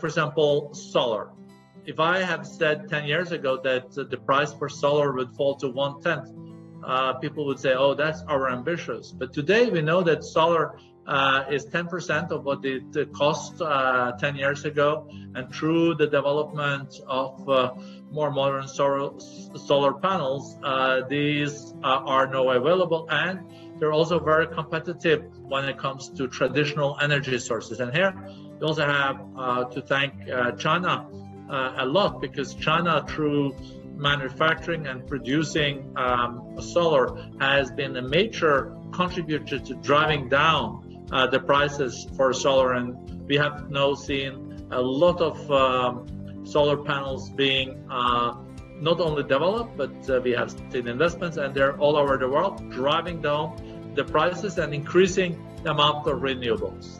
for example, solar. If I have said 10 years ago that the price for solar would fall to one tenth, uh, people would say, oh, that's our ambitious. But today we know that solar uh, is 10% of what it, it cost uh, 10 years ago. And through the development of uh, more modern solar, solar panels, uh, these uh, are now available and they're also very competitive when it comes to traditional energy sources. And here we also have uh, to thank China a lot because China, through manufacturing and producing um, solar, has been a major contributor to driving down uh, the prices for solar, and we have now seen a lot of um, solar panels being uh, not only developed, but uh, we have seen investments, and they're all over the world, driving down the prices and increasing the amount of renewables.